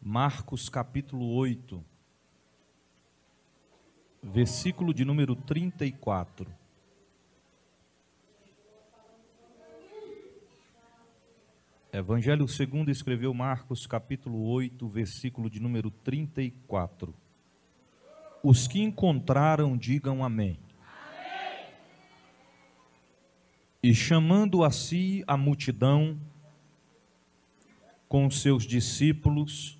Marcos capítulo 8, versículo de número 34. Evangelho segundo escreveu Marcos capítulo 8, versículo de número 34. Os que encontraram, digam amém. amém. E chamando a si a multidão, com seus discípulos,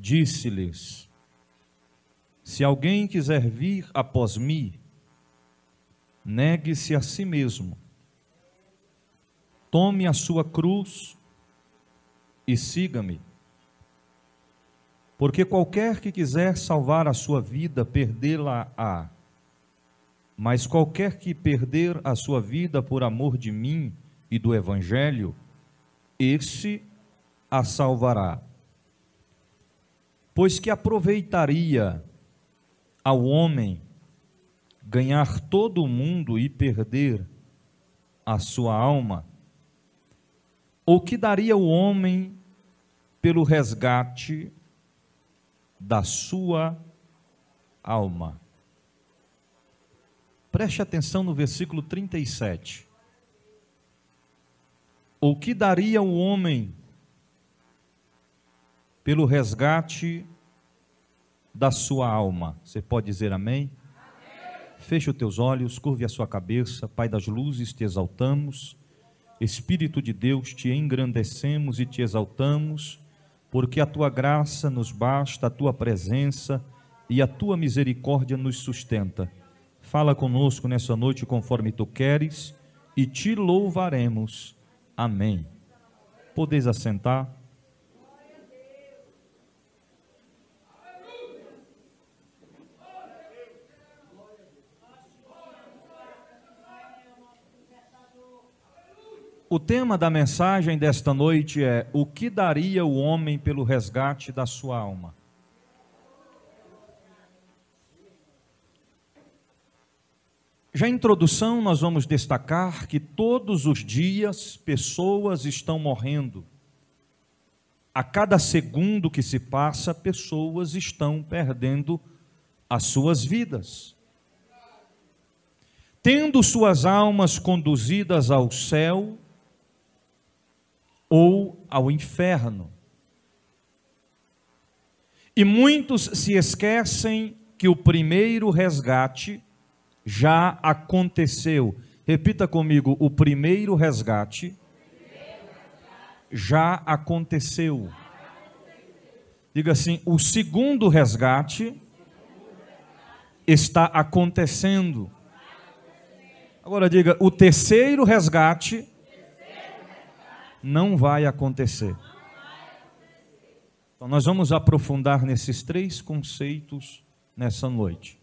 disse-lhes: Se alguém quiser vir após mim, negue-se a si mesmo Tome a sua cruz e siga-me. Porque qualquer que quiser salvar a sua vida, perdê-la-á. Mas qualquer que perder a sua vida por amor de mim e do Evangelho, esse a salvará. Pois que aproveitaria ao homem ganhar todo o mundo e perder a sua alma? O que daria o homem pelo resgate da sua alma? Preste atenção no versículo 37. O que daria o homem pelo resgate da sua alma? Você pode dizer amém? amém? Feche os teus olhos, curve a sua cabeça, Pai das luzes, te exaltamos Espírito de Deus, te engrandecemos e te exaltamos, porque a tua graça nos basta, a tua presença e a tua misericórdia nos sustenta. Fala conosco nessa noite conforme tu queres e te louvaremos. Amém. Podeis assentar. O tema da mensagem desta noite é: O que daria o homem pelo resgate da sua alma? Já em introdução, nós vamos destacar que todos os dias pessoas estão morrendo. A cada segundo que se passa, pessoas estão perdendo as suas vidas. Tendo suas almas conduzidas ao céu, ou ao inferno. E muitos se esquecem que o primeiro resgate já aconteceu. Repita comigo: o primeiro resgate já aconteceu. Diga assim: o segundo resgate está acontecendo. Agora diga: o terceiro resgate não vai acontecer. Então, nós vamos aprofundar nesses três conceitos nessa noite.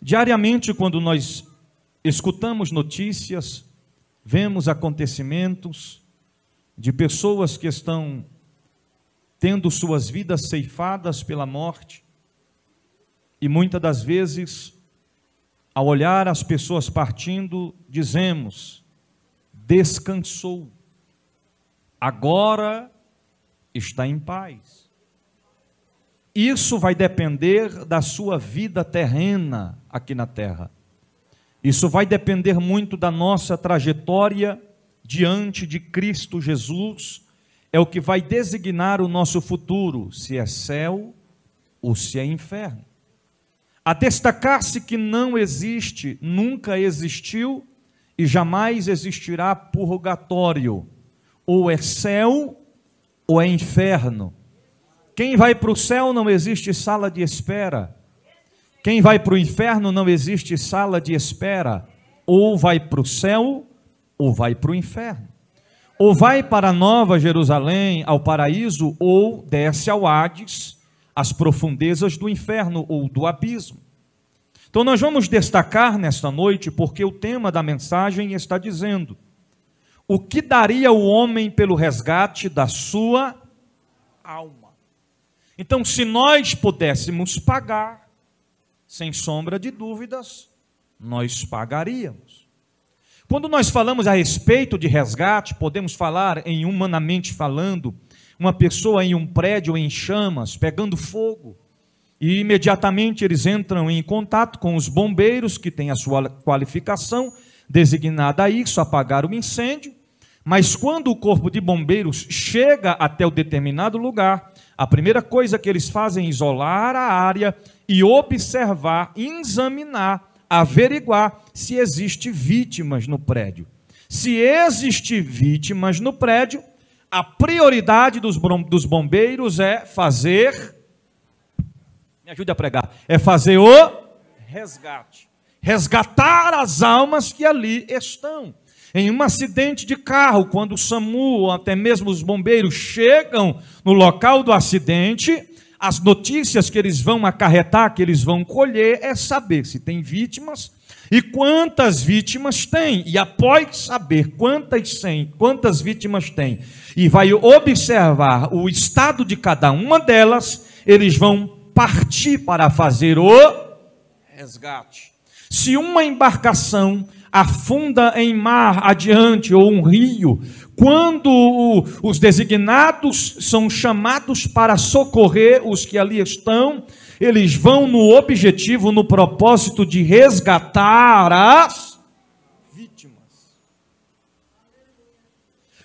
Diariamente, quando nós escutamos notícias, vemos acontecimentos de pessoas que estão tendo suas vidas ceifadas pela morte, e muitas das vezes, ao olhar as pessoas partindo, dizemos: descansou agora está em paz. Isso vai depender da sua vida terrena aqui na terra. Isso vai depender muito da nossa trajetória diante de Cristo Jesus. É o que vai designar o nosso futuro, se é céu ou se é inferno. A destacar-se que não existe, nunca existiu e jamais existirá purgatório ou é céu ou é inferno. Quem vai para o céu não existe sala de espera. Quem vai para o inferno não existe sala de espera. Ou vai para o céu ou vai para o inferno. Ou vai para a Nova Jerusalém, ao paraíso, ou desce ao Hades, às profundezas do inferno ou do abismo. Então nós vamos destacar nesta noite, porque o tema da mensagem está dizendo: o que daria o homem pelo resgate da sua alma. Então, se nós pudéssemos pagar, sem sombra de dúvidas, nós pagaríamos. Quando nós falamos a respeito de resgate, podemos falar em humanamente falando, uma pessoa em um prédio em chamas, pegando fogo. E imediatamente eles entram em contato com os bombeiros, que têm a sua qualificação designada a isso, apagar o incêndio. Mas quando o corpo de bombeiros chega até o determinado lugar, a primeira coisa que eles fazem é isolar a área e observar, examinar, averiguar se existe vítimas no prédio. Se existe vítimas no prédio, a prioridade dos bombeiros é fazer me ajude a pregar. É fazer o resgate. Resgatar as almas que ali estão. Em um acidente de carro, quando o SAMU ou até mesmo os bombeiros chegam no local do acidente, as notícias que eles vão acarretar, que eles vão colher, é saber se tem vítimas e quantas vítimas tem. E após saber quantas, tem, quantas vítimas tem, e vai observar o estado de cada uma delas, eles vão partir para fazer o resgate. Se uma embarcação afunda em mar adiante ou um rio, quando os designados são chamados para socorrer os que ali estão, eles vão no objetivo, no propósito de resgatar as vítimas.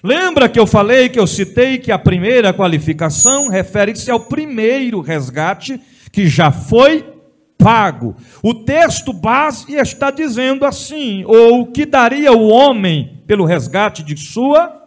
Lembra que eu falei, que eu citei que a primeira qualificação refere-se ao primeiro resgate que já foi pago. O texto base está dizendo assim: ou o que daria o homem pelo resgate de sua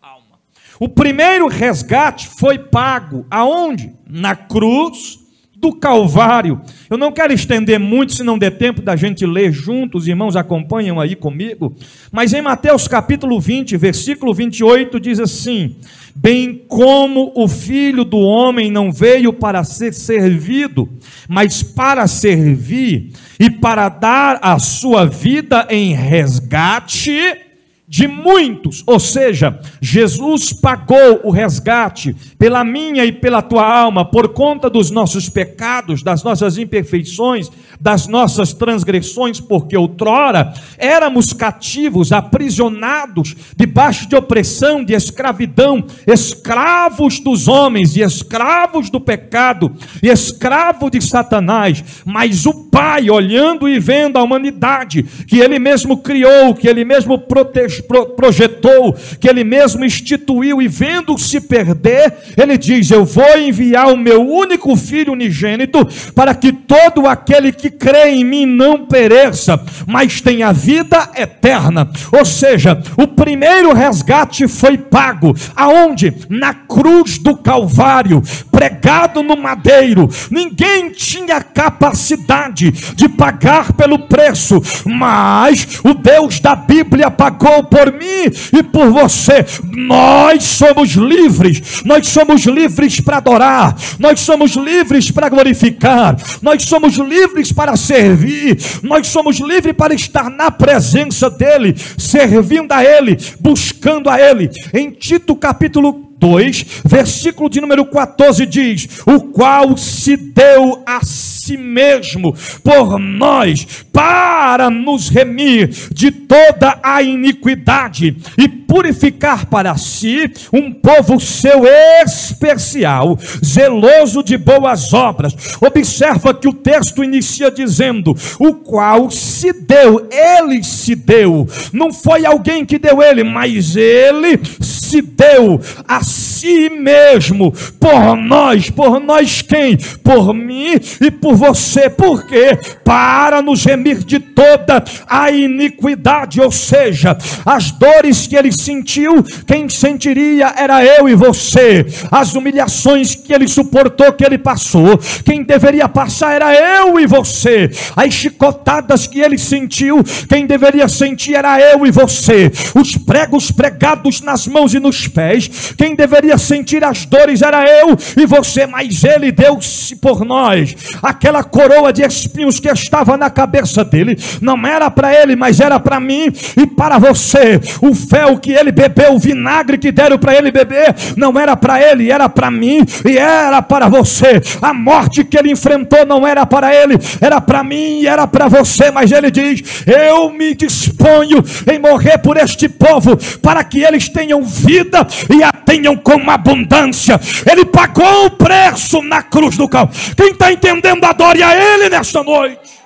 alma. O primeiro resgate foi pago aonde? Na cruz do Calvário. Eu não quero estender muito, se não der tempo da gente ler juntos, os irmãos acompanham aí comigo. Mas em Mateus capítulo 20, versículo 28, diz assim: Bem como o filho do homem não veio para ser servido, mas para servir e para dar a sua vida em resgate de muitos, ou seja, Jesus pagou o resgate pela minha e pela tua alma, por conta dos nossos pecados, das nossas imperfeições, das nossas transgressões, porque outrora éramos cativos, aprisionados, debaixo de opressão, de escravidão, escravos dos homens e escravos do pecado e escravo de Satanás, mas o Pai, olhando e vendo a humanidade que Ele mesmo criou, que Ele mesmo protegeu, projetou, que ele mesmo instituiu, e vendo-se perder, ele diz: Eu vou enviar o meu único filho unigênito, para que todo aquele que crê em mim não pereça, mas tenha vida eterna. Ou seja, o primeiro resgate foi pago, aonde? Na cruz do Calvário, pregado no madeiro. Ninguém tinha capacidade de pagar pelo preço, mas o Deus da Bíblia pagou por mim e por você. Nós somos livres, nós somos livres para adorar, nós somos livres para glorificar, nós somos livres para servir, nós somos livres para estar na presença dEle, servindo a Ele, buscando a Ele. Em Tito capítulo 2, versículo de número 14 diz: O qual se deu a si mesmo por nós, para nos remir de toda a iniquidade e purificar para si um povo seu especial, zeloso de boas obras. Observa que o texto inicia dizendo: O qual se deu, ele se deu, não foi alguém que deu ele, mas ele se deu a si mesmo, por nós, por nós quem? Por mim e por você, por quê? Para nos remir de toda a iniquidade, ou seja, as dores que ele sentiu, quem sentiria era eu e você, as humilhações que ele suportou, que ele passou, quem deveria passar era eu e você, as chicotadas que ele sentiu, quem deveria sentir era eu e você, os pregos pregados nas mãos e nos pés, quem deveria sentir as dores era eu e você, mas ele deu-se por nós. Aquela coroa de espinhos que estava na cabeça dele não era para ele, mas era para mim e para você. O fel que ele bebeu, o vinagre que deram para ele beber, não era para ele, era para mim e era para você. A morte que ele enfrentou não era para ele, era para mim e era para você, mas ele diz: Eu me disponho em morrer por este povo, para que eles tenham vida e a tenham com abundância. Ele pagou o preço na cruz do Calvário. Quem está entendendo, adore a Ele nesta noite.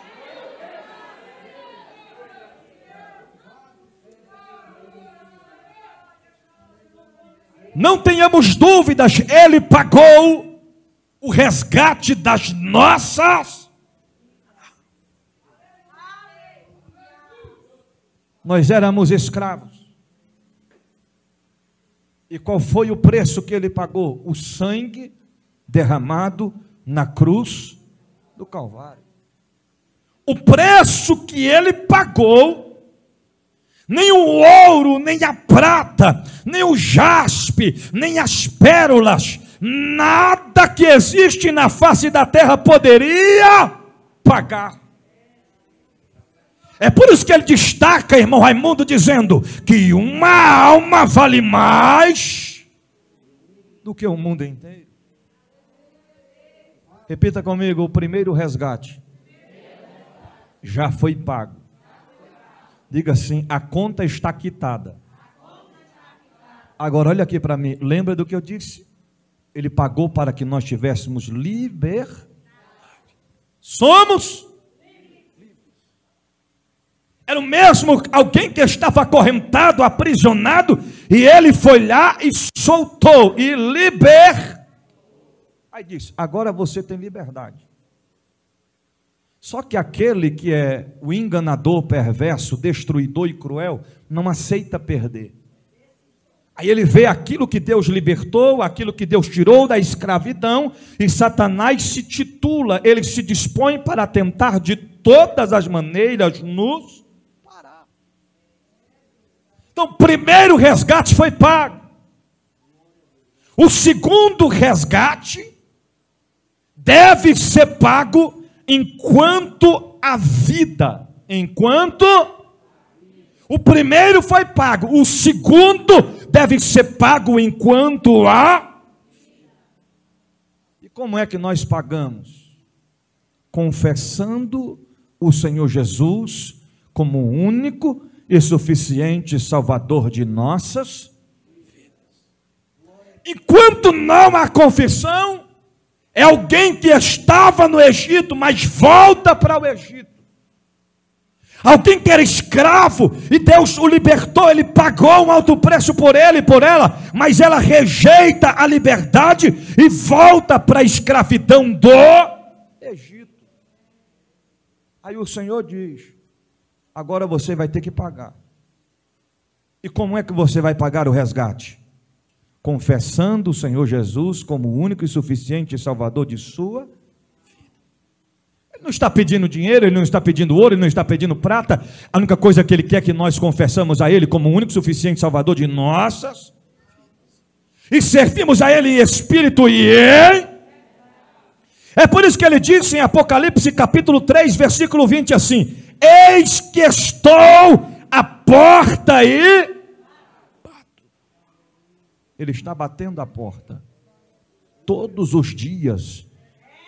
Não tenhamos dúvidas, Ele pagou o resgate das nossas. Nós éramos escravos. E qual foi o preço que ele pagou? O sangue derramado na cruz do Calvário. O preço que ele pagou, nem o ouro, nem a prata, nem o jaspe, nem as pérolas, nada que existe na face da terra poderia pagar. É por isso que ele destaca, irmão Raimundo, dizendo que uma alma vale mais do que o mundo inteiro. Repita comigo: o primeiro resgate já foi pago. Diga assim: a conta está quitada. Agora olha aqui para mim, lembra do que eu disse? Ele pagou para que nós tivéssemos liberdade. Somos era o mesmo alguém que estava acorrentado, aprisionado, e ele foi lá e soltou e liber. Aí disse: agora você tem liberdade. Só que aquele que é o enganador, perverso, destruidor e cruel, não aceita perder. Aí ele vê aquilo que Deus libertou, aquilo que Deus tirou da escravidão, e Satanás se titula, ele se dispõe para tentar de todas as maneiras nos então, o primeiro resgate foi pago. O segundo resgate deve ser pago enquanto a vida, enquanto o primeiro foi pago, o segundo deve ser pago enquanto há. E como é que nós pagamos? Confessando o Senhor Jesus como único e suficiente Salvador de nossas vidas. Enquanto não há confissão, é alguém que estava no Egito, mas volta para o Egito. Alguém que era escravo e Deus o libertou, ele pagou um alto preço por ele e por ela, mas ela rejeita a liberdade e volta para a escravidão do Egito. Aí o Senhor diz: agora você vai ter que pagar. E como é que você vai pagar o resgate? Confessando o Senhor Jesus como o único e suficiente Salvador de sua. Ele não está pedindo dinheiro, ele não está pedindo ouro, ele não está pedindo prata. A única coisa que ele quer é que nós confessamos a Ele como o único e suficiente Salvador de nossas e servimos a Ele em espírito e em. É por isso que ele disse em Apocalipse capítulo 3, versículo 20 assim: Eis que estou à porta e. Ele está batendo a porta. Todos os dias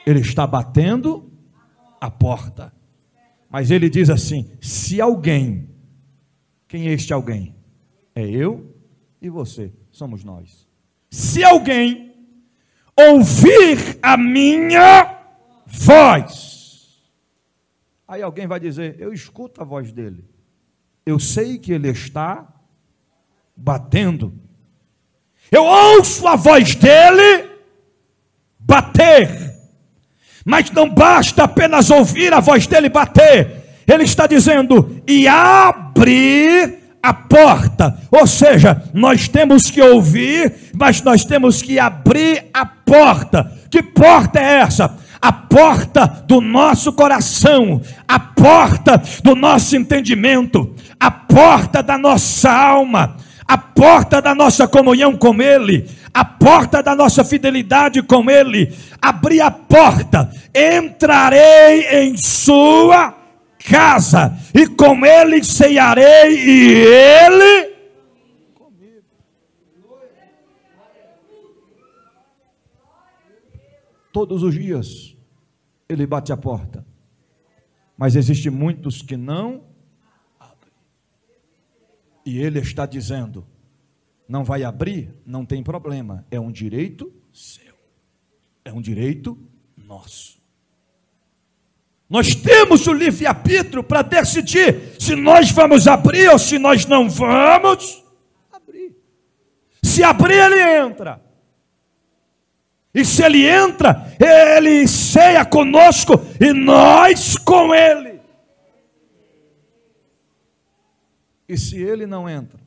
ele está batendo a porta. Mas ele diz assim: se alguém, quem é este alguém? É eu e você, somos nós. Se alguém ouvir a minha voz, Aí alguém vai dizer: Eu escuto a voz dele. Eu sei que ele está batendo. Eu ouço a voz dele bater. Mas não basta apenas ouvir a voz dele bater. Ele está dizendo: e abrir a porta. Ou seja, nós temos que ouvir, mas nós temos que abrir a porta. Que porta é essa? a porta do nosso coração, a porta do nosso entendimento, a porta da nossa alma, a porta da nossa comunhão com Ele, a porta da nossa fidelidade com Ele. Abri a porta, entrarei em Sua casa, e com Ele ceiarei, e Ele Todos os dias ele bate a porta. Mas existe muitos que não. E ele está dizendo: não vai abrir, não tem problema, é um direito seu, é um direito nosso. Nós temos o livre-arbítrio para decidir se nós vamos abrir ou se nós não vamos abrir. Se abrir, ele entra. E se ele entra, ele ceia conosco e nós com ele. E se ele não entra,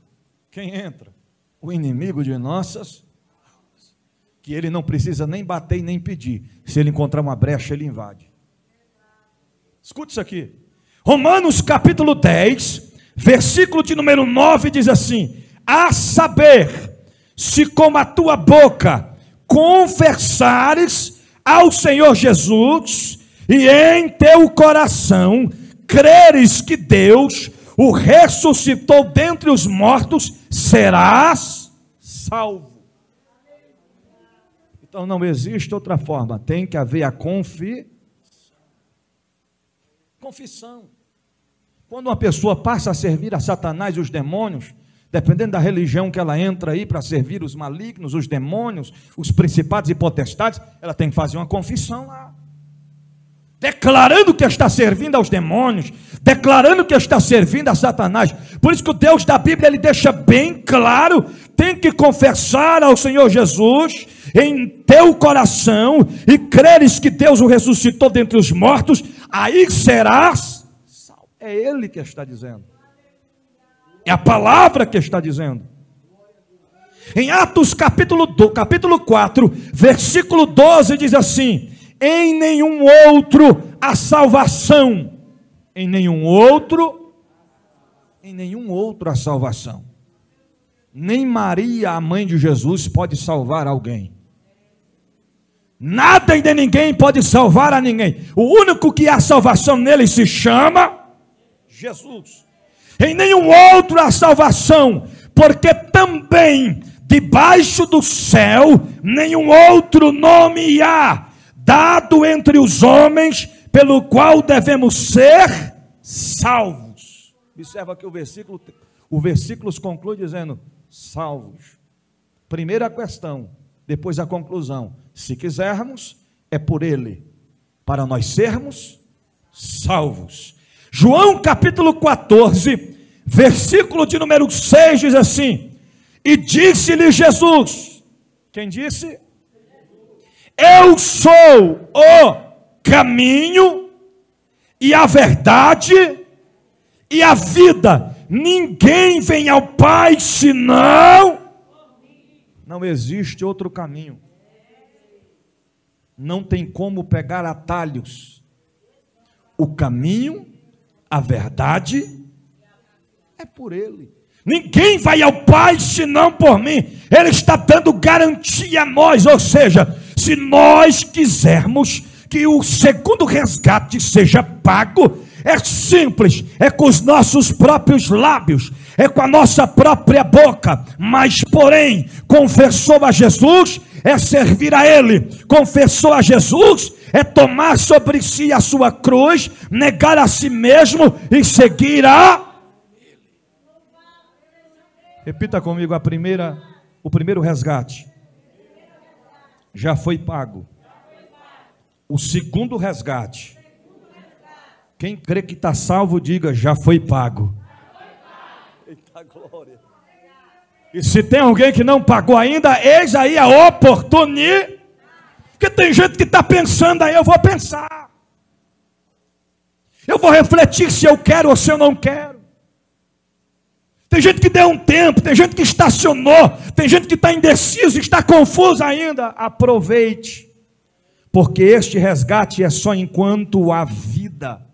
quem entra? O inimigo de nossas almas. Que ele não precisa nem bater e nem pedir. Se ele encontrar uma brecha, ele invade. Escute isso aqui. Romanos capítulo 10, versículo de número 9 diz assim: A saber, se com a tua boca confessares ao Senhor Jesus e em teu coração creres que Deus o ressuscitou dentre os mortos, serás salvo. Então não existe outra forma, tem que haver a confissão. Confissão. Quando uma pessoa passa a servir a Satanás e os demônios, dependendo da religião que ela entra aí para servir os malignos, os demônios, os principados e potestades, ela tem que fazer uma confissão lá declarando que está servindo aos demônios, declarando que está servindo a Satanás. Por isso que o Deus da Bíblia ele deixa bem claro, tem que confessar ao Senhor Jesus em teu coração e creres que Deus o ressuscitou dentre os mortos, aí serás salvo. É ele que está dizendo. É a palavra que está dizendo. Em Atos capítulo, capítulo 4, versículo 12 diz assim: em nenhum outro a salvação, em nenhum outro, em nenhum outro a salvação. Nem Maria, a mãe de Jesus, pode salvar alguém. Nada e nem ninguém pode salvar a ninguém. O único que há salvação nele se chama Jesus. Em nenhum outro há salvação, porque também debaixo do céu nenhum outro nome há dado entre os homens, pelo qual devemos ser salvos. Observa que o versículo, o versículo conclui dizendo: salvos. Primeira questão, depois a conclusão. Se quisermos, é por Ele, para nós sermos salvos. João capítulo 14, versículo de número 6 diz assim: E disse-lhe Jesus, quem disse? Eu sou o caminho e a verdade e a vida. Ninguém vem ao Pai senão. Não existe outro caminho. Não tem como pegar atalhos. O caminho, a verdade, é por Ele. Ninguém vai ao Pai senão por mim. Ele está dando garantia a nós, ou seja, se nós quisermos que o segundo resgate seja pago, é simples, é com os nossos próprios lábios, é com a nossa própria boca, mas porém, confessou a Jesus, é servir a Ele, confessou a Jesus, é tomar sobre si a sua cruz, negar a si mesmo e seguir a Repita comigo a primeira, o primeiro resgate já foi pago. O segundo resgate. Quem crê que está salvo, diga: já foi pago. Eita glória. E se tem alguém que não pagou ainda, eis aí a oportunidade. Porque tem gente que está pensando aí, eu vou pensar. Eu vou refletir se eu quero ou se eu não quero. Tem gente que deu um tempo, tem gente que estacionou, tem gente que está indeciso, está confuso ainda. Aproveite, porque este resgate é só enquanto há vida.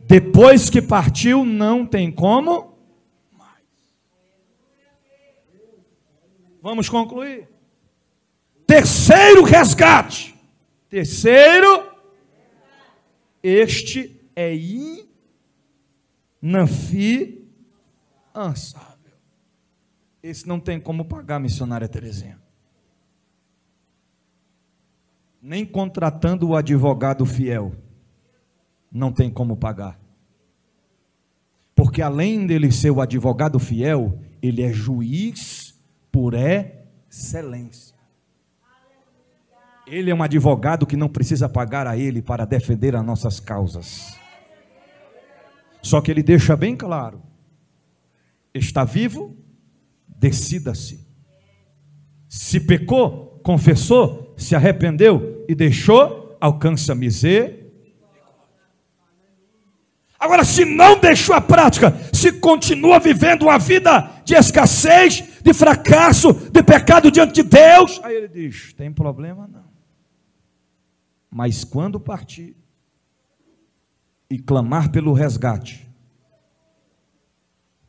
Depois que partiu, não tem como mais. Vamos concluir. Terceiro resgate. Terceiro, este é inafi ansável. Esse não tem como pagar, missionária Terezinha. Nem contratando o advogado fiel, não tem como pagar. Porque além dele ser o advogado fiel, ele é juiz por excelência. Ele é um advogado que não precisa pagar a ele para defender as nossas causas. Só que ele deixa bem claro: está vivo, decida-se. Se pecou, confessou, se arrependeu e deixou, alcança miséria. Agora, se não deixou a prática, se continua vivendo uma vida de escassez, de fracasso, de pecado diante de Deus, aí ele diz: tem problema não. Mas quando partir e clamar pelo resgate,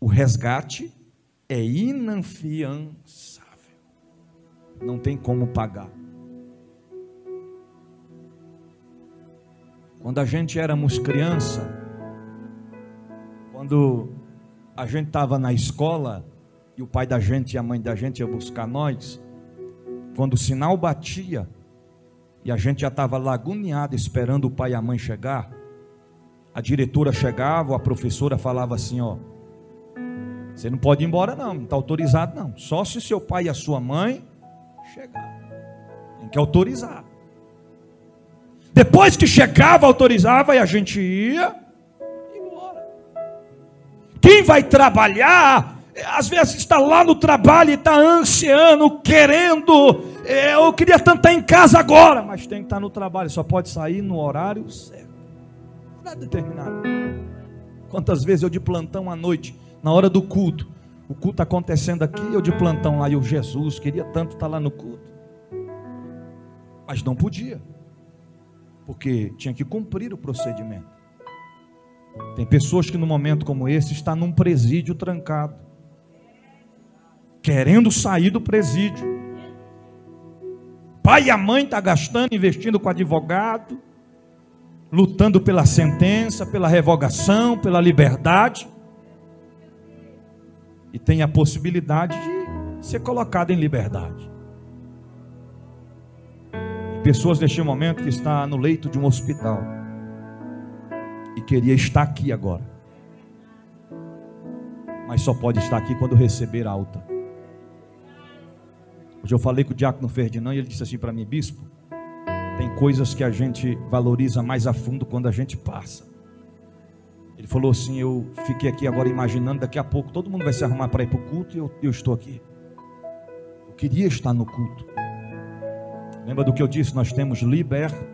o resgate é inafiançável, não tem como pagar. Quando a gente éramos criança, quando a gente estava na escola e o pai da gente e a mãe da gente ia buscar nós, quando o sinal batia e a gente já estava laguneado esperando o pai e a mãe chegar, a diretora chegava, a professora falava assim: Ó, você não pode ir embora, não, não está autorizado, não. Só se seu pai e a sua mãe chegar. Tem que autorizar. Depois que chegava, autorizava e a gente ia quem vai trabalhar, às vezes está lá no trabalho e está ansiando, querendo. É, eu queria tanto estar em casa agora, mas tem que estar no trabalho, só pode sair no horário certo. Não é determinado. Quantas vezes eu de plantão à noite, na hora do culto, o culto acontecendo aqui, eu de plantão lá, e eu, Jesus, queria tanto estar lá no culto. Mas não podia, porque tinha que cumprir o procedimento. Tem pessoas que no momento como esse está num presídio trancado, querendo sair do presídio. Pai e a mãe está gastando, investindo com advogado, lutando pela sentença, pela revogação, pela liberdade. E tem a possibilidade de ser colocado em liberdade. Pessoas neste momento que está no leito de um hospital e queria estar aqui agora. Mas só pode estar aqui quando receber alta. Hoje eu falei com o diácono Ferdinand e ele disse assim para mim, bispo, tem coisas que a gente valoriza mais a fundo quando a gente passa. Ele falou assim: Eu fiquei aqui agora imaginando, daqui a pouco todo mundo vai se arrumar para ir para o culto e eu, eu estou aqui. Eu queria estar no culto. Lembra do que eu disse? Nós temos liberdade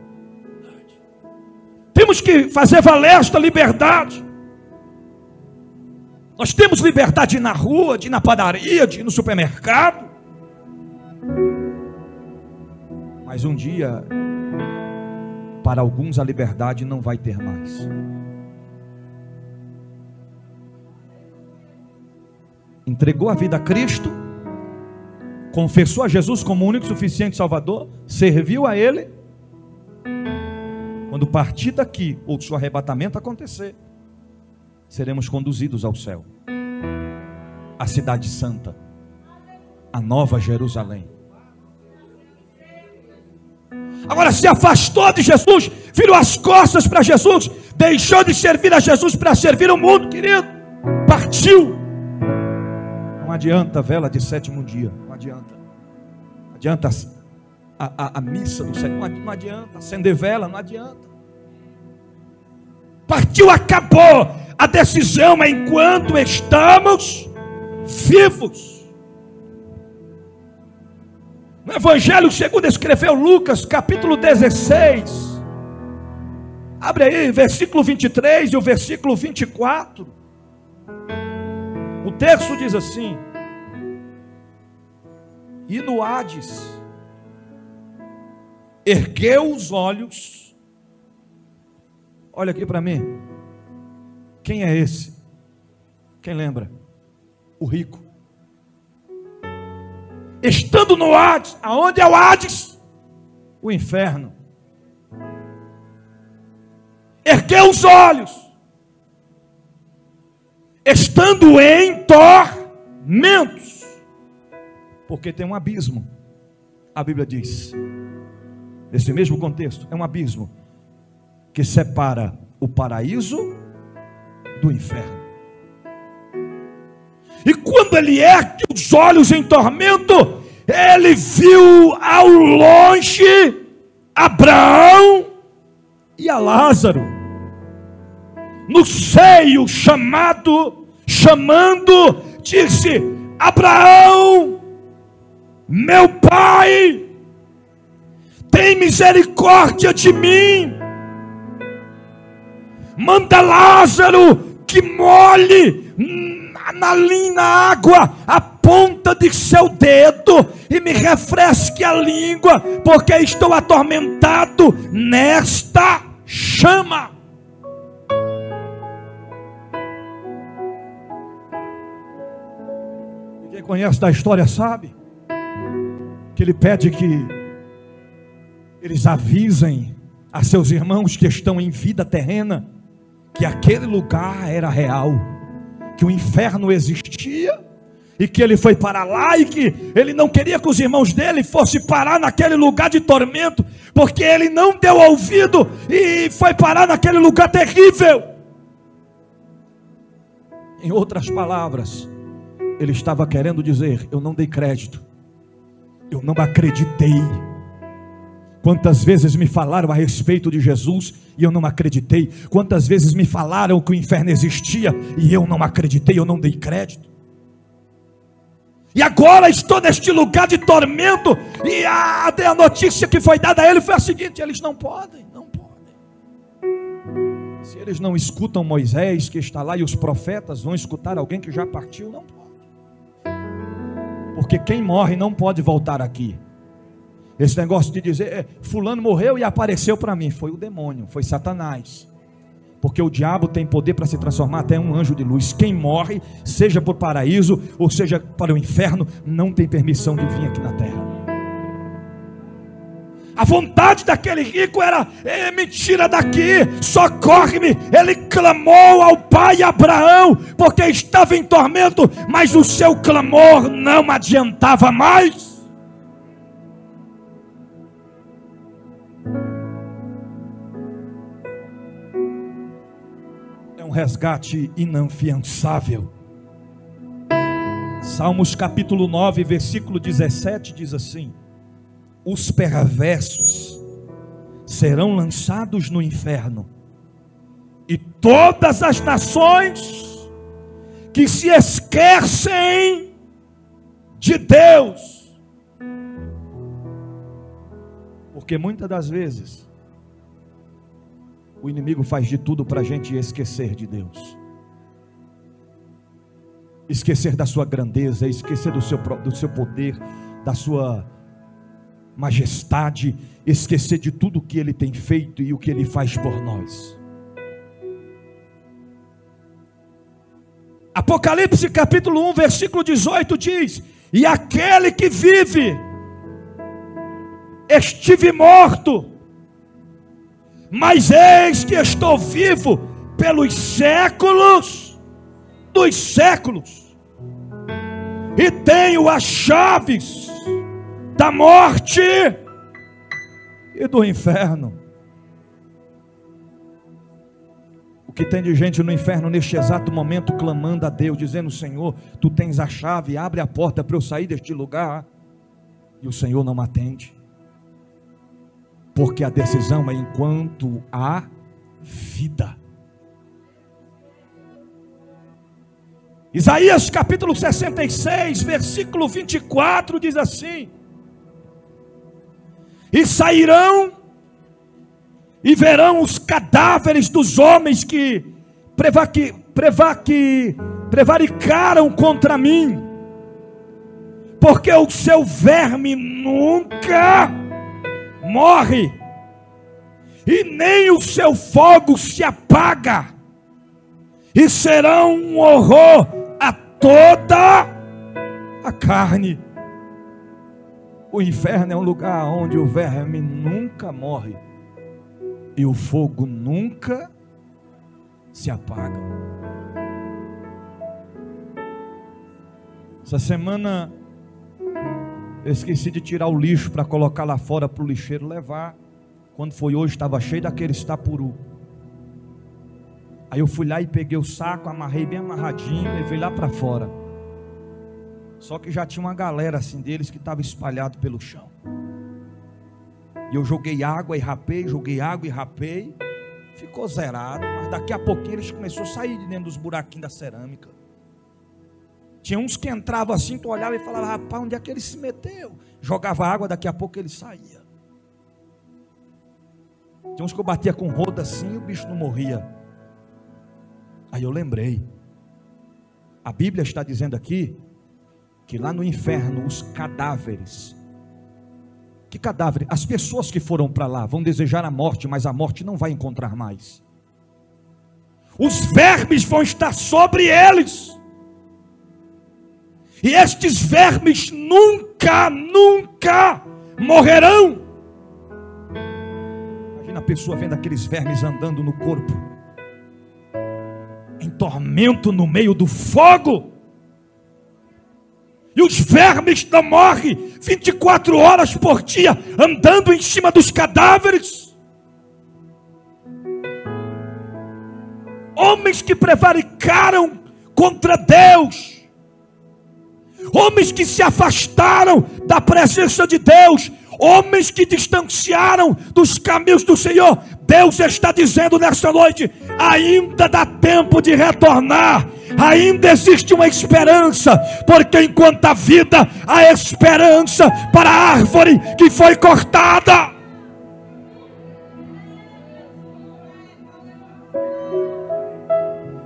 temos que fazer valer esta liberdade. Nós temos liberdade de ir na rua, de ir na padaria, de ir no supermercado. Mas um dia, para alguns, a liberdade não vai ter mais. Entregou a vida a Cristo, confessou a Jesus como único e suficiente Salvador, serviu a Ele quando partir daqui, ou seu arrebatamento acontecer, seremos conduzidos ao céu, a cidade santa, a nova Jerusalém. Agora se afastou de Jesus, virou as costas para Jesus, deixou de servir a Jesus para servir o mundo, querido, partiu. Não adianta vela de sétimo dia, não adianta. Não adianta a, a, a missa do sétimo, não adianta, acender vela, não adianta. Partiu, acabou. A decisão é enquanto estamos vivos. No Evangelho segundo escreveu Lucas, capítulo 16. Abre aí, versículo 23 e o versículo 24. O texto diz assim: E no Hades, ergueu os olhos. Olha aqui para mim. Quem é esse? Quem lembra? O rico. Estando no Hades, aonde é o Hades? O inferno. Ergueu os olhos. Estando em tormentos. Porque tem um abismo. A Bíblia diz nesse mesmo contexto, é um abismo que separa o paraíso do inferno. E quando ele ergue os olhos em tormento, ele viu ao longe Abraão e a Lázaro no seio chamado, chamando, disse: Abraão, meu pai, tem misericórdia de mim. Manda Lázaro que molhe na linha água a ponta de seu dedo e me refresque a língua, porque estou atormentado nesta chama. Quem conhece da história sabe que ele pede que eles avisem a seus irmãos que estão em vida terrena que aquele lugar era real, que o inferno existia e que ele foi para lá e que ele não queria que os irmãos dele fossem parar naquele lugar de tormento, porque ele não deu ouvido e foi parar naquele lugar terrível. Em outras palavras, ele estava querendo dizer: Eu não dei crédito, eu não acreditei Quantas vezes me falaram a respeito de Jesus e eu não acreditei? Quantas vezes me falaram que o inferno existia e eu não acreditei, eu não dei crédito? E agora estou neste lugar de tormento e a, a notícia que foi dada a ele foi a seguinte: eles não podem, não podem. Se eles não escutam Moisés que está lá e os profetas vão escutar alguém que já partiu, não pode. Porque quem morre não pode voltar aqui. Esse negócio de dizer, é, fulano morreu e apareceu para mim, foi o demônio, foi Satanás. Porque o diabo tem poder para se transformar até um anjo de luz. Quem morre, seja por paraíso ou seja para o inferno, não tem permissão de vir aqui na terra. A vontade daquele rico era: é, me tira daqui, socorre-me. Ele clamou ao pai Abraão, porque estava em tormento, mas o seu clamor não adiantava mais. um resgate inanfiançável. Salmos capítulo 9, versículo 17 diz assim: Os perversos serão lançados no inferno, e todas as nações que se esquecem de Deus, porque muitas das vezes o inimigo faz de tudo para a gente esquecer de Deus. Esquecer da sua grandeza, esquecer do seu, do seu poder, da sua majestade, esquecer de tudo o que Ele tem feito e o que Ele faz por nós. Apocalipse capítulo 1, versículo 18 diz: E aquele que vive, estive morto, mas eis que estou vivo pelos séculos dos séculos, e tenho as chaves da morte e do inferno. O que tem de gente no inferno neste exato momento clamando a Deus, dizendo: Senhor, tu tens a chave, abre a porta para eu sair deste lugar, e o Senhor não atende porque a decisão é enquanto há vida. Isaías capítulo 66, versículo 24 diz assim: E sairão e verão os cadáveres dos homens que, prevaqui, prevaqui, prevaricaram contra mim, porque o seu verme nunca morre, e nem o seu fogo se apaga, e serão um horror a toda a carne. O inferno é um lugar onde o verme nunca morre e o fogo nunca se apaga. Essa semana eu esqueci de tirar o lixo para colocar lá fora para o lixeiro levar. Quando foi hoje, estava cheio daqueles tapuru. Aí eu fui lá e peguei o saco, amarrei bem amarradinho, levei lá para fora. Só que já tinha uma galera assim deles que estava espalhado pelo chão. E eu joguei água e rapei, joguei água e rapei. Ficou zerado, mas daqui a pouquinho eles começaram a sair de dentro dos buraquinhos da cerâmica. Tinha uns que entravam assim, tu olhava e falava, rapaz, onde é que ele se meteu? Jogava água, daqui a pouco ele saía. Tinha uns que eu batia com roda assim e o bicho não morria. Aí eu lembrei. A Bíblia está dizendo aqui que lá no inferno os cadáveres. Que cadáver? As pessoas que foram para lá vão desejar a morte, mas a morte não vai encontrar mais. Os vermes vão estar sobre eles. E estes vermes nunca, nunca morrerão. Imagina a pessoa vendo aqueles vermes andando no corpo, em tormento no meio do fogo. E os vermes não morrem 24 horas por dia, andando em cima dos cadáveres. Homens que prevaricaram contra Deus homens que se afastaram da presença de Deus, homens que distanciaram dos caminhos do Senhor. Deus está dizendo nesta noite: ainda dá tempo de retornar, ainda existe uma esperança, porque enquanto a vida, há esperança para a árvore que foi cortada.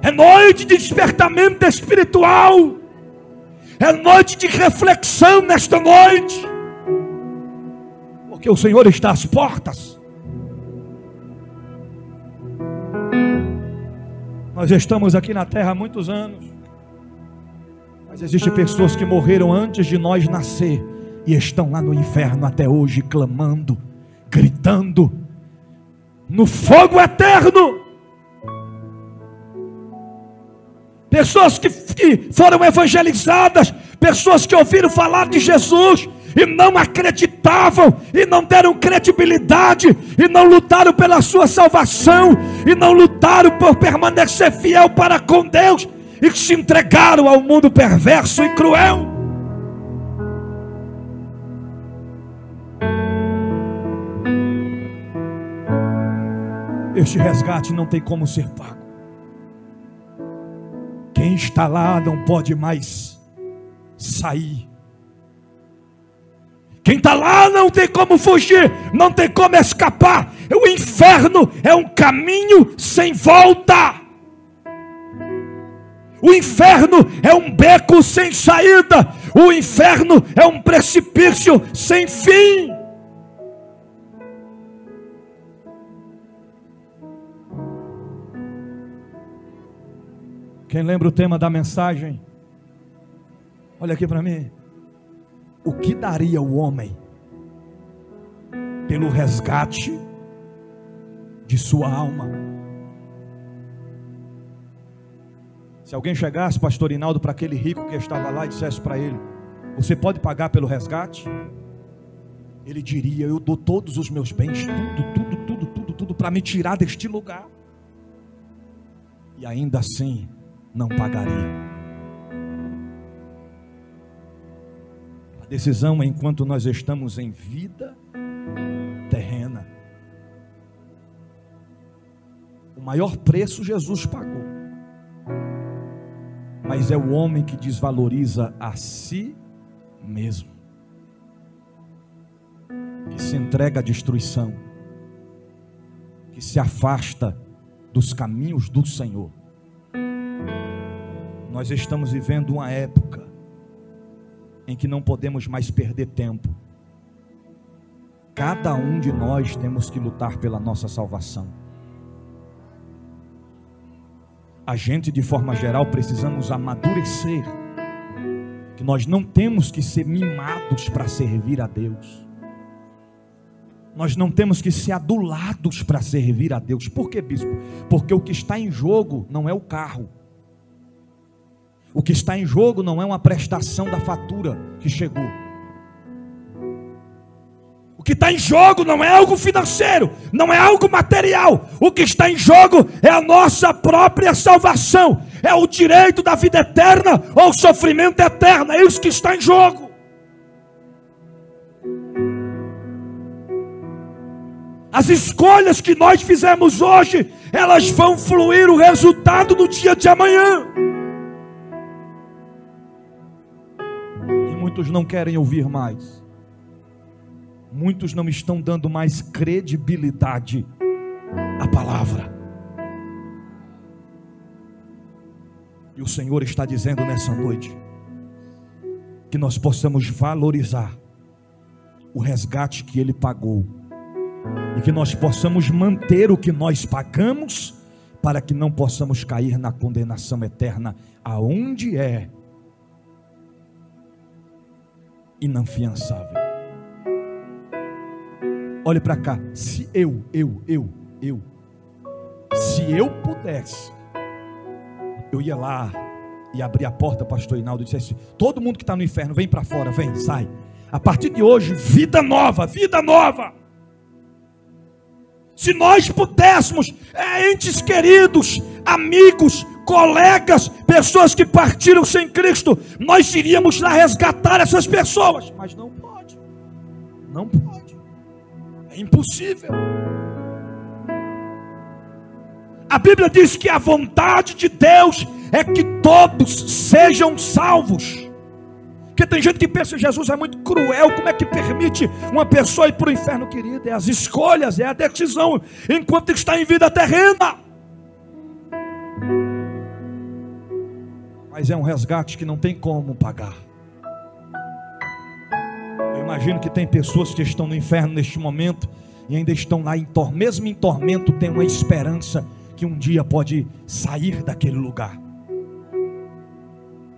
É noite de despertamento espiritual. É noite de reflexão nesta noite. Porque o Senhor está às portas. Nós estamos aqui na terra há muitos anos. Mas existem pessoas que morreram antes de nós nascer e estão lá no inferno até hoje clamando, gritando no fogo eterno. pessoas que, que foram evangelizadas, pessoas que ouviram falar de Jesus e não acreditavam, e não deram credibilidade, e não lutaram pela sua salvação, e não lutaram por permanecer fiel para com Deus, e que se entregaram ao mundo perverso e cruel. Este resgate não tem como ser pago. Quem está lá não pode mais sair. Quem está lá não tem como fugir, não tem como escapar. O inferno é um caminho sem volta. O inferno é um beco sem saída. O inferno é um precipício sem fim. Quem lembra o tema da mensagem? Olha aqui para mim. O que daria o homem pelo resgate de sua alma? Se alguém chegasse, pastor Inaldo, para aquele rico que estava lá e dissesse para ele: Você pode pagar pelo resgate? Ele diria: Eu dou todos os meus bens, tudo, tudo, tudo, tudo, tudo, para me tirar deste lugar. E ainda assim, não pagaria. Decisão enquanto nós estamos em vida terrena. O maior preço Jesus pagou. Mas é o homem que desvaloriza a si mesmo. Que se entrega à destruição. Que se afasta dos caminhos do Senhor nós estamos vivendo uma época em que não podemos mais perder tempo. Cada um de nós temos que lutar pela nossa salvação. A gente, de forma geral, precisamos amadurecer. Que nós não temos que ser mimados para servir a Deus. Nós não temos que ser adulados para servir a Deus. Por que, bispo? Porque o que está em jogo não é o carro o que está em jogo não é uma prestação da fatura que chegou. O que está em jogo não é algo financeiro, não é algo material. O que está em jogo é a nossa própria salvação, é o direito da vida eterna ou sofrimento eterno. É isso que está em jogo. As escolhas que nós fizemos hoje, elas vão fluir o resultado no dia de amanhã. Muitos não querem ouvir mais. Muitos não estão dando mais credibilidade à palavra. E o Senhor está dizendo nessa noite que nós possamos valorizar o resgate que Ele pagou e que nós possamos manter o que nós pagamos, para que não possamos cair na condenação eterna, aonde é inafiançável. Olhe para cá, se eu, eu, eu, eu, se eu pudesse, eu ia lá e abrir a porta, pastor Inaldo, e dissesse: todo mundo que está no inferno, vem para fora, vem, sai. A partir de hoje, vida nova, vida nova. Se nós pudéssemos, é, entes queridos, amigos, colegas, pessoas que partiram sem Cristo, nós iríamos lá resgatar essas pessoas. Mas não pode. Não pode. É impossível. A Bíblia diz que a vontade de Deus é que todos sejam salvos. Porque tem gente que pensa Jesus é muito cruel, como é que permite uma pessoa ir para o inferno, querido? É as escolhas, é a decisão, enquanto está em vida terrena. Mas é um resgate que não tem como pagar. Eu imagino que tem pessoas que estão no inferno neste momento e ainda estão lá, em tor mesmo em tormento, tem uma esperança que um dia pode sair daquele lugar.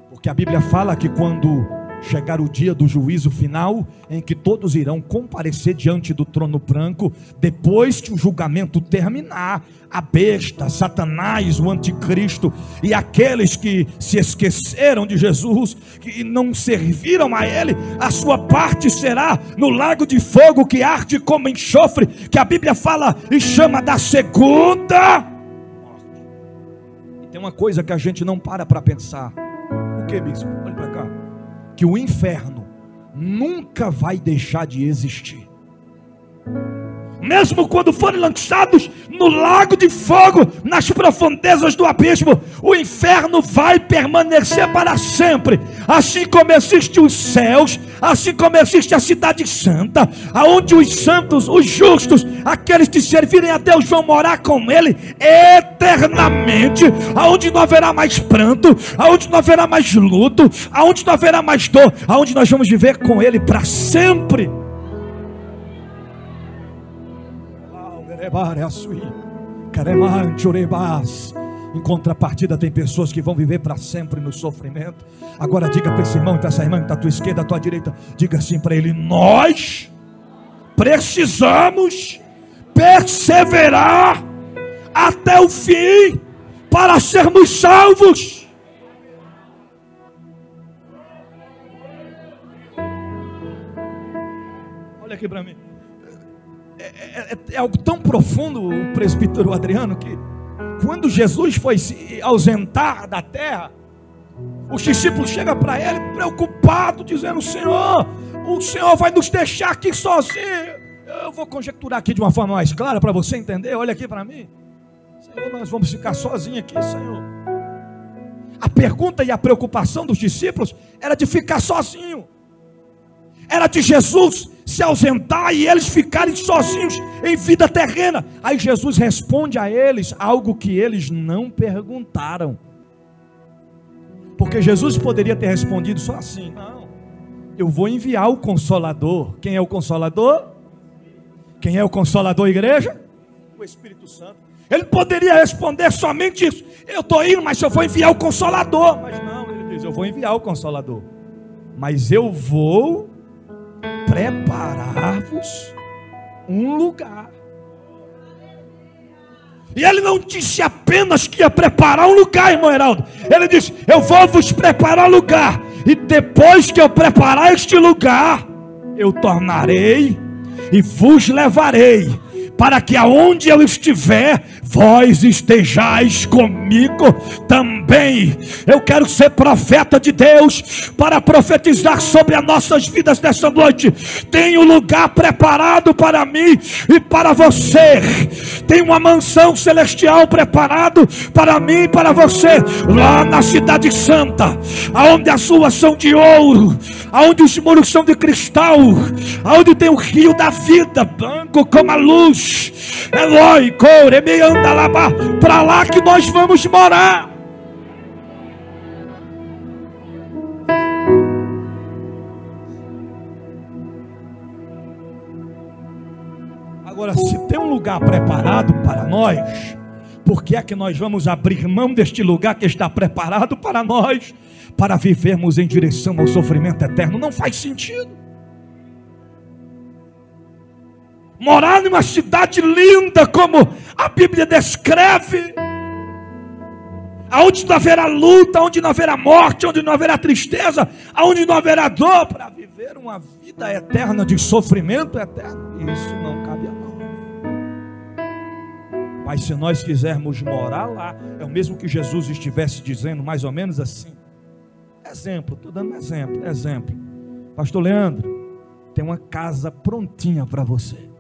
Porque a Bíblia fala que quando chegar o dia do juízo final, em que todos irão comparecer diante do trono branco, depois que o julgamento terminar, a besta, Satanás, o anticristo e aqueles que se esqueceram de Jesus, que não serviram a ele, a sua parte será no lago de fogo que arde como enxofre, que a Bíblia fala e chama da segunda morte. E tem uma coisa que a gente não para para pensar. O que, bispo? Olha para que o inferno nunca vai deixar de existir mesmo quando forem lançados no lago de fogo, nas profundezas do abismo, o inferno vai permanecer para sempre. Assim como existe os céus, assim como existe a cidade santa, aonde os santos, os justos, aqueles que servirem a Deus vão morar com Ele eternamente, aonde não haverá mais pranto, aonde não haverá mais luto, aonde não haverá mais dor, aonde nós vamos viver com Ele para sempre. Em contrapartida, tem pessoas que vão viver para sempre no sofrimento. Agora diga para esse irmão, para essa irmã que está à tua esquerda, à tua direita, diga assim para ele: Nós precisamos perseverar até o fim para sermos salvos. Olha aqui para mim. É, é, é, é, algo tão profundo, o presbítero Adriano, que quando Jesus foi se ausentar da terra, os discípulos chegam para ele preocupado, dizendo: Senhor, o Senhor vai nos deixar aqui sozinho. Eu vou conjecturar aqui de uma forma mais clara para você entender. Olha aqui para mim, Senhor, nós vamos ficar sozinhos aqui, Senhor. A pergunta e a preocupação dos discípulos era de ficar sozinho, era de Jesus se ausentar e eles ficarem sozinhos em vida terrena. Aí Jesus responde a eles algo que eles não perguntaram. Porque Jesus poderia ter respondido só assim: Não, eu vou enviar o consolador. Quem é o consolador? Quem é o consolador, igreja? O Espírito Santo. Ele poderia responder somente isso: Eu estou indo, mas eu vou enviar o consolador. Mas não, ele diz: Eu vou enviar o consolador. Mas eu vou preparar-vos um lugar. E ele não disse apenas que ia preparar um lugar, irmão Heraldo. Ele disse: Eu vou vos preparar lugar. E depois que eu preparar este lugar, eu tornarei e vos levarei para que aonde eu estiver, vós estejais comigo também. Eu quero ser profeta de Deus para profetizar sobre as nossas vidas nessa noite. Tem um lugar preparado para mim e para você. Tem uma mansão celestial preparado para mim e para você lá na cidade santa, aonde as ruas são de ouro, aonde os muros são de cristal, aonde tem o rio da vida, branco como a luz. Eloi, coure, me anda lá para lá que nós vamos morar. Agora, se tem um lugar preparado para nós, por que é que nós vamos abrir mão deste lugar que está preparado para nós, para vivermos em direção ao sofrimento eterno? Não faz sentido. Morar numa cidade linda, como a Bíblia descreve, aonde não haverá luta, onde não haverá morte, onde não haverá tristeza, aonde não haverá dor, para viver uma vida eterna de sofrimento eterno. Isso não cabe a nós. Mas se nós quisermos morar lá, é o mesmo que Jesus estivesse dizendo, mais ou menos assim. Exemplo, estou dando exemplo, exemplo. Pastor Leandro, tem uma casa prontinha para você.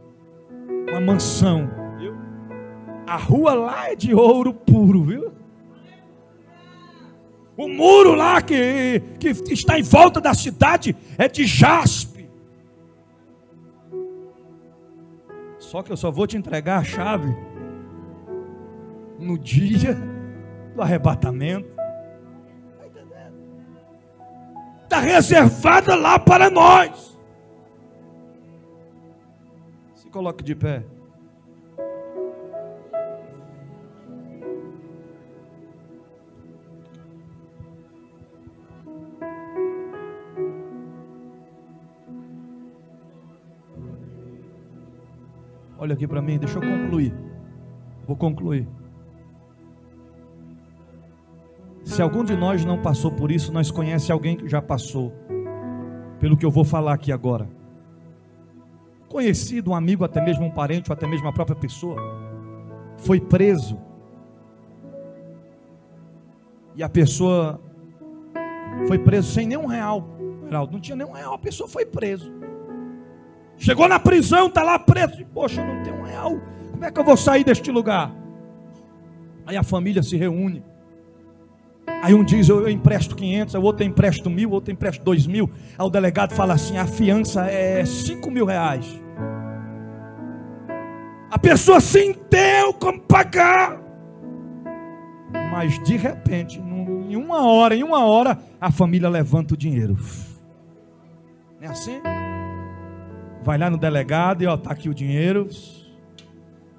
Uma mansão. Viu? A rua lá é de ouro puro, viu? O muro lá que, que está em volta da cidade é de jaspe. Só que eu só vou te entregar a chave no dia do arrebatamento. Está reservada lá para nós. Coloque de pé. Olha aqui para mim, deixa eu concluir. Vou concluir. Se algum de nós não passou por isso, nós conhece alguém que já passou. Pelo que eu vou falar aqui agora. Conhecido, um amigo, até mesmo um parente, ou até mesmo a própria pessoa, foi preso. E a pessoa foi preso sem nenhum real. Não tinha nenhum real, a pessoa foi preso. Chegou na prisão, está lá preso. Poxa, não tem um real. Como é que eu vou sair deste lugar? Aí a família se reúne. Aí um diz eu, eu empresto 500, o outro empresto mil, o outro empresto dois mil. Aí o delegado fala assim: a fiança é cinco mil reais. A pessoa sem ter como pagar. Mas de repente, em uma hora, em uma hora, a família levanta o dinheiro. Não é assim? Vai lá no delegado e ó, tá aqui o dinheiro.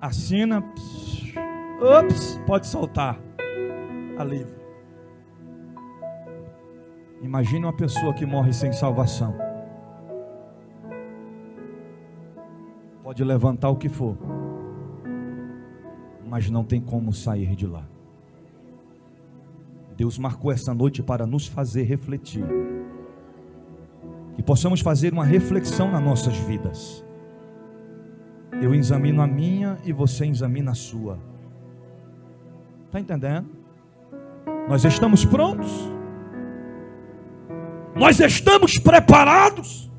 Assina. Ops, pode soltar. Alívio. Imagine uma pessoa que morre sem salvação. Pode levantar o que for, mas não tem como sair de lá. Deus marcou essa noite para nos fazer refletir. Que possamos fazer uma reflexão nas nossas vidas. Eu examino a minha e você examina a sua. Está entendendo? Nós estamos prontos. Nós estamos preparados.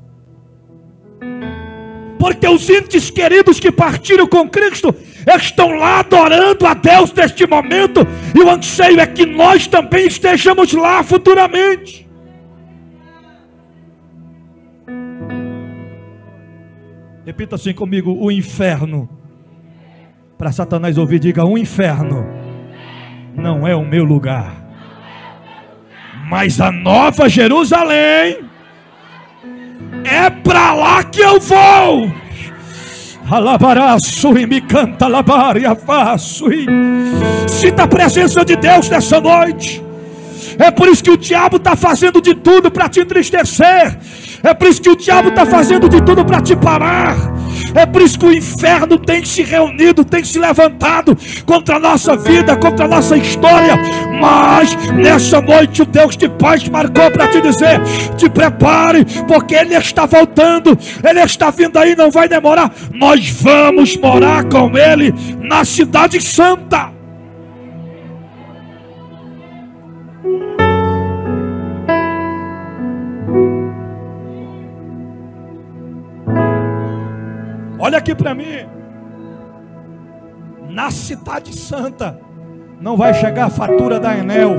Porque os índios queridos que partiram com Cristo estão lá adorando a Deus neste momento, e o anseio é que nós também estejamos lá futuramente. Repita assim comigo: o inferno. Para Satanás ouvir, diga: o inferno não é o meu lugar. Mas a nova Jerusalém é para lá que eu vou. Alabaraço e me canta alabar e afaço. Sinta a presença de Deus nessa noite. É por isso que o diabo está fazendo de tudo para te entristecer. É por isso que o diabo está fazendo de tudo para te parar. É por isso que o inferno tem se reunido, tem se levantado contra a nossa vida, contra a nossa história. Mas nessa noite o Deus de paz marcou para te dizer: te prepare, porque Ele está voltando, Ele está vindo aí, não vai demorar. Nós vamos morar com Ele na Cidade Santa. Olha aqui para mim. Na Cidade Santa não vai chegar a fatura da Enel.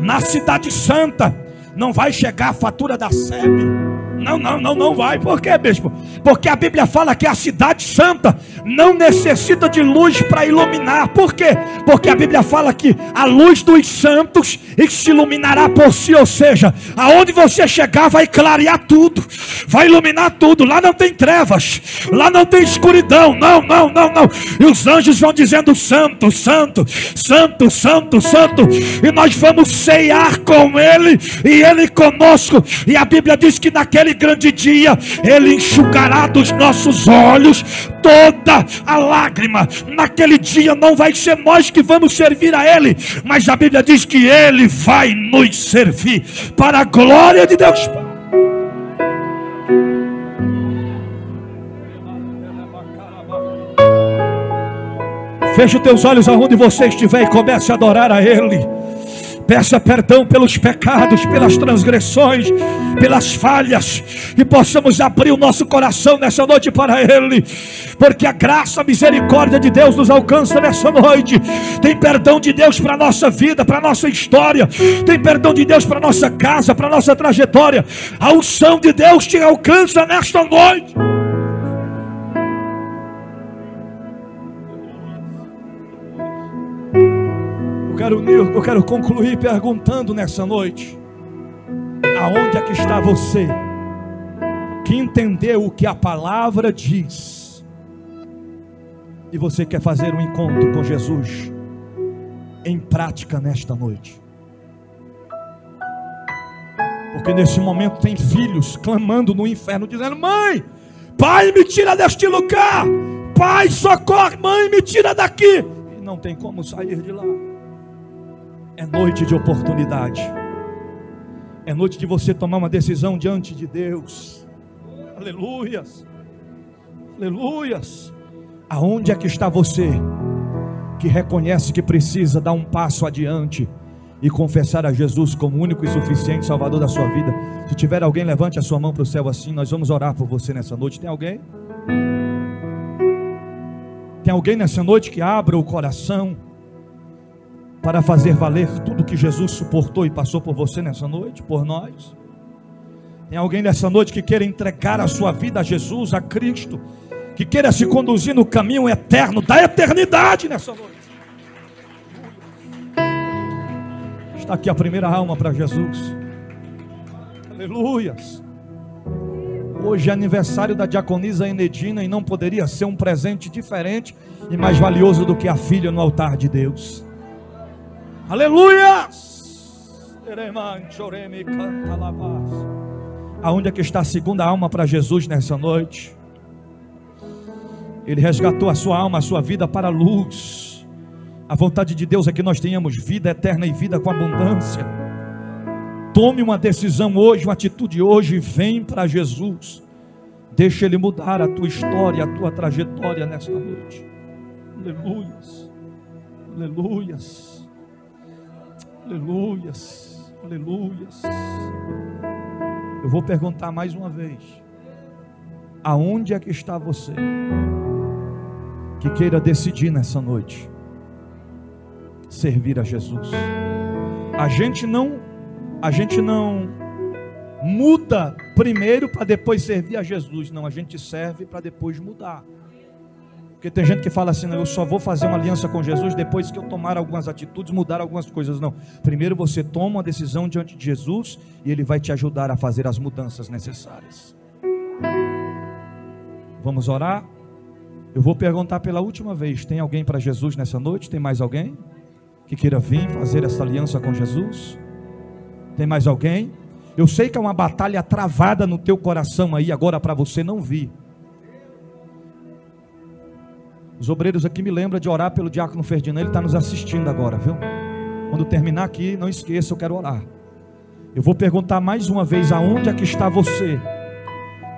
Na Cidade Santa não vai chegar a fatura da SEB não, não, não, não vai. Por quê, bispo? Porque a Bíblia fala que a cidade santa não necessita de luz para iluminar. Por quê? Porque a Bíblia fala que a luz dos santos se iluminará por si, ou seja, aonde você chegar vai clarear tudo, vai iluminar tudo. Lá não tem trevas, lá não tem escuridão. Não, não, não, não. E os anjos vão dizendo: Santo, Santo, Santo, Santo, Santo. E nós vamos ceiar com Ele e Ele conosco. E a Bíblia diz que naquele naquele grande dia, Ele enxugará dos nossos olhos toda a lágrima. Naquele dia não vai ser nós que vamos servir a Ele, mas a Bíblia diz que Ele vai nos servir para a glória de Deus. Feche os teus olhos aonde você estiver e comece a adorar a Ele. Peça perdão pelos pecados, pelas transgressões, pelas falhas, e possamos abrir o nosso coração nessa noite para Ele, porque a graça, a misericórdia de Deus nos alcança nessa noite. Tem perdão de Deus para a nossa vida, para a nossa história, tem perdão de Deus para a nossa casa, para a nossa trajetória. A unção de Deus te alcança nesta noite. Quero, eu quero concluir perguntando nessa noite: aonde é que está você que entendeu o que a palavra diz e você quer fazer um encontro com Jesus em prática nesta noite? Porque nesse momento tem filhos clamando no inferno, dizendo: Mãe, pai, me tira deste lugar, pai, socorre, mãe, me tira daqui. E não tem como sair de lá. É noite de oportunidade. É noite de você tomar uma decisão diante de Deus. Aleluias. Aleluias. Aonde é que está você que reconhece que precisa dar um passo adiante e confessar a Jesus como único e suficiente Salvador da sua vida? Se tiver alguém, levante a sua mão para o céu assim. Nós vamos orar por você nessa noite. Tem alguém? Tem alguém nessa noite que abra o coração? Para fazer valer tudo que Jesus suportou e passou por você nessa noite, por nós? Tem alguém nessa noite que queira entregar a sua vida a Jesus, a Cristo, que queira se conduzir no caminho eterno da eternidade nessa noite? Está aqui a primeira alma para Jesus. Aleluias. Hoje é aniversário da diaconisa Enedina e não poderia ser um presente diferente e mais valioso do que a filha no altar de Deus. Aleluia! Aonde é que está a segunda alma para Jesus nessa noite? Ele resgatou a sua alma, a sua vida para a luz. A vontade de Deus é que nós tenhamos vida eterna e vida com abundância. Tome uma decisão hoje, uma atitude hoje, vem para Jesus. Deixa Ele mudar a tua história, a tua trajetória nesta noite. Aleluias, aleluias. Aleluias, aleluias. Eu vou perguntar mais uma vez: aonde é que está você que queira decidir nessa noite servir a Jesus? A gente não, a gente não muda primeiro para depois servir a Jesus, não, a gente serve para depois mudar. Porque tem gente que fala assim, eu só vou fazer uma aliança com Jesus depois que eu tomar algumas atitudes, mudar algumas coisas. Não. Primeiro você toma uma decisão diante de Jesus e ele vai te ajudar a fazer as mudanças necessárias. Vamos orar? Eu vou perguntar pela última vez: tem alguém para Jesus nessa noite? Tem mais alguém que queira vir fazer essa aliança com Jesus? Tem mais alguém? Eu sei que é uma batalha travada no teu coração aí agora para você não vir. Os obreiros aqui me lembram de orar pelo diácono Ferdinando, ele está nos assistindo agora, viu? Quando terminar aqui, não esqueça, eu quero orar. Eu vou perguntar mais uma vez aonde é que está você.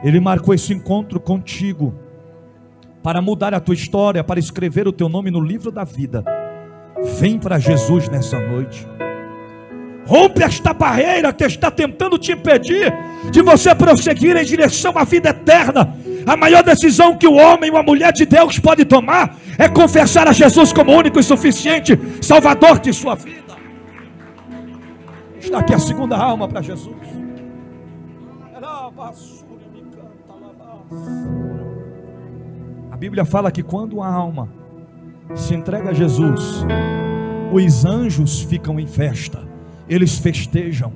Ele marcou esse encontro contigo para mudar a tua história, para escrever o teu nome no livro da vida. Vem para Jesus nessa noite. Rompe esta barreira que está tentando te impedir de você prosseguir em direção à vida eterna. A maior decisão que o homem ou a mulher de Deus pode tomar é confessar a Jesus como único e suficiente Salvador de sua vida. Está aqui a segunda alma para Jesus. A Bíblia fala que quando a alma se entrega a Jesus, os anjos ficam em festa, eles festejam.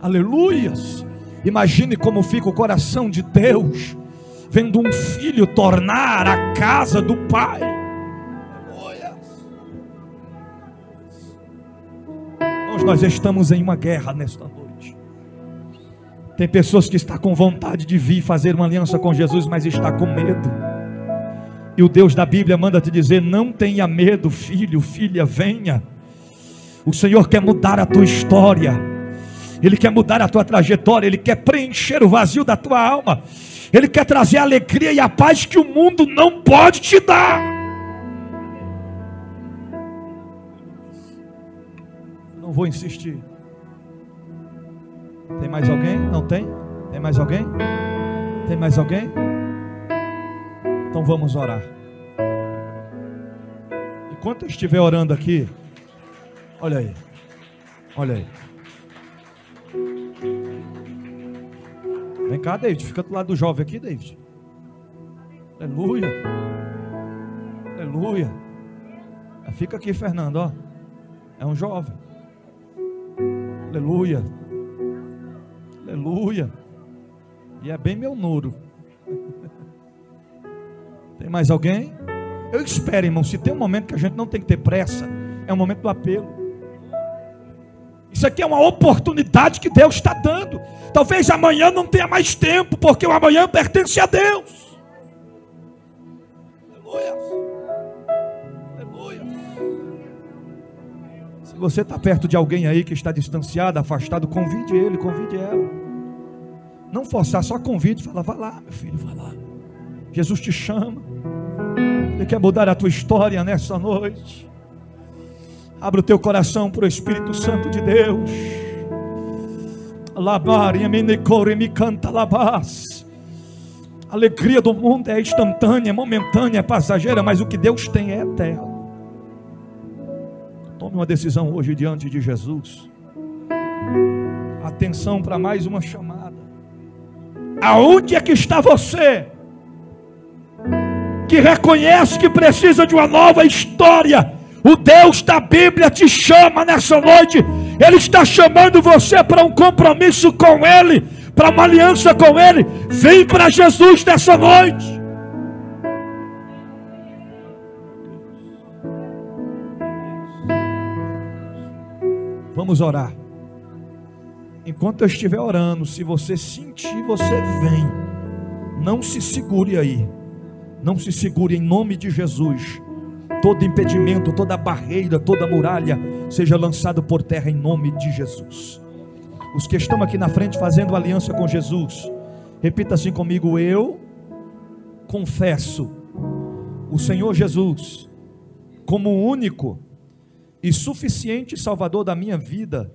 Aleluias! Imagine como fica o coração de Deus vendo um filho tornar a casa do pai. Nós, estamos em uma guerra nesta noite. Tem pessoas que estão com vontade de vir fazer uma aliança com Jesus, mas está com medo. E o Deus da Bíblia manda te dizer: não tenha medo, filho, filha, venha. O Senhor quer mudar a tua história. Ele quer mudar a tua trajetória, Ele quer preencher o vazio da tua alma. Ele quer trazer a alegria e a paz que o mundo não pode te dar. Não vou insistir. Tem mais alguém? Não tem? Tem mais alguém? Tem mais alguém? Então vamos orar. Enquanto eu estiver orando aqui, olha aí, olha aí. Vem cá, David. Fica do lado do jovem aqui, David. Aleluia. Aleluia. Fica aqui, Fernando, ó. É um jovem. Aleluia. Aleluia. E é bem meu nuro. Tem mais alguém? Eu espero, irmão. Se tem um momento que a gente não tem que ter pressa, é o momento do apelo. Isso aqui é uma oportunidade que Deus está dando. Talvez amanhã não tenha mais tempo, porque o amanhã pertence a Deus. Aleluia. Aleluia. Se você está perto de alguém aí que está distanciado, afastado, convide ele, convide ela. Não forçar, só convide, fala, vá lá, meu filho, vá lá. Jesus te chama. Ele quer mudar a tua história nessa noite. Abra o teu coração para o Espírito Santo de Deus. Labar me canta. A alegria do mundo é instantânea, momentânea, passageira, mas o que Deus tem é eterno. Tome uma decisão hoje diante de Jesus. Atenção para mais uma chamada. Aonde é que está você? Que reconhece que precisa de uma nova história o Deus da Bíblia te chama nessa noite. Ele está chamando você para um compromisso com Ele, para uma aliança com Ele. Vem para Jesus nessa noite. Vamos orar. Enquanto eu estiver orando, se você sentir, você vem. Não se segure aí. Não se segure em nome de Jesus todo impedimento, toda barreira, toda muralha seja lançado por terra em nome de Jesus. Os que estão aqui na frente fazendo aliança com Jesus, repita assim comigo: Eu confesso o Senhor Jesus como o único e suficiente Salvador da minha vida,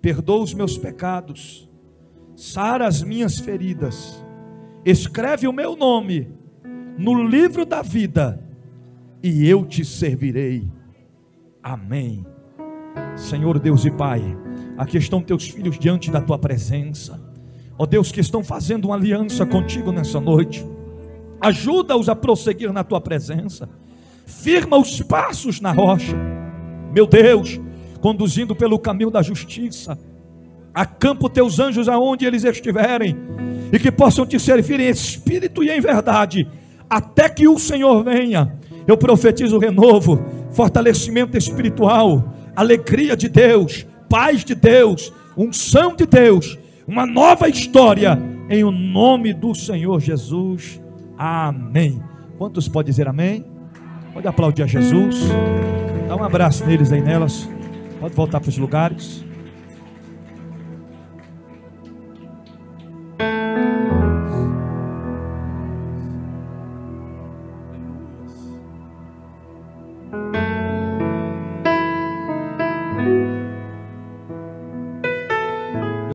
perdoa os meus pecados, sara as minhas feridas, escreve o meu nome no livro da vida e eu te servirei. Amém. Senhor Deus e Pai, aqui estão teus filhos diante da tua presença. Ó Deus, que estão fazendo uma aliança contigo nessa noite. Ajuda-os a prosseguir na tua presença. Firma os passos na rocha. Meu Deus, conduzindo pelo caminho da justiça. Acampa teus anjos aonde eles estiverem e que possam te servir em espírito e em verdade, até que o Senhor venha eu profetizo renovo, fortalecimento espiritual, alegria de Deus, paz de Deus, unção de Deus, uma nova história, em o nome do Senhor Jesus. Amém. Quantos podem dizer amém? Pode aplaudir a Jesus. Dá um abraço neles aí nelas. Pode voltar para os lugares.